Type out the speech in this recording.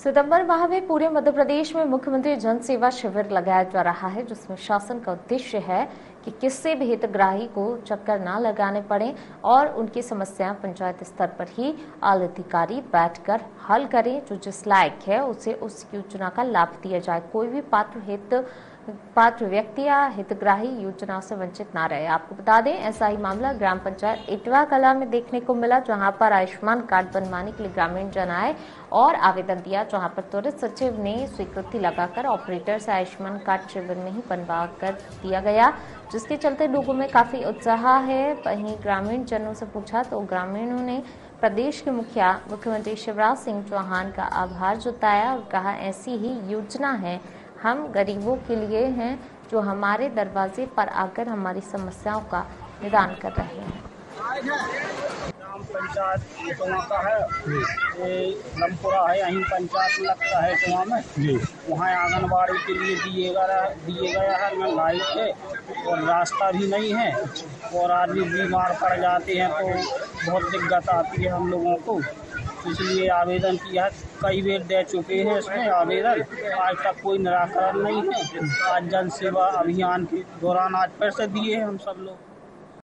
सितंबर माह में पूरे मध्य प्रदेश में मुख्यमंत्री जन सेवा शिविर लगाया जा रहा है, जिसमें शासन का उद्देश्य है कि किससे भी हितग्राही को चक्कर ना लगाने पड़े और उनकी समस्याएँ पंचायत स्तर पर ही आल अधिकारी बैठ कर हल करें। जो जिस लायक है, उसे उस योजना का लाभ दिया जाए। कोई भी पात्र हित पात्र व्यक्ति या हितग्राही योजना से वंचित ना रहे। आपको बता दें, ऐसा ही मामला ग्राम पंचायत इटवा कला में देखने को मिला, जहाँ पर आयुष्मान कार्ड बनवाने के लिए ग्रामीण जन आए और आवेदन दिया, जहाँ पर त्वरित सचिव ने स्वीकृति लगाकर ऑपरेटर से आयुष्मान कार्ड शिविर में ही बनवा कर दिया गया, जिसके चलते लोगों में काफ़ी उत्साह है। वहीं ग्रामीण जनों से पूछा तो ग्रामीणों ने प्रदेश के मुखिया मुख्यमंत्री शिवराज सिंह चौहान का आभार जताया और कहा, ऐसी ही योजना है हम गरीबों के लिए हैं जो हमारे दरवाजे पर आकर हमारी समस्याओं का निदान कर रहे हैं। ग्राम पंचायत कुआँ का है ये लमपुरा है यहीं पंचायत लगता है कुआँ में। जी। वहाँ आंगनबाड़ी के लिए दिए गया दिए गया है मैं लाइट है और रास्ता भी नहीं है और आदमी बीमार पड़ जाते हैं तो बहुत दिक्कत आती है हम लोगों को। इसलिए आवेदन किया। कई बार दे चुके हैं इसमें आवेदन। आज तक कोई निराकरण नहीं है। आज जन सेवा अभियान के दौरान आज पैसे दिए हैं हम सब लोग।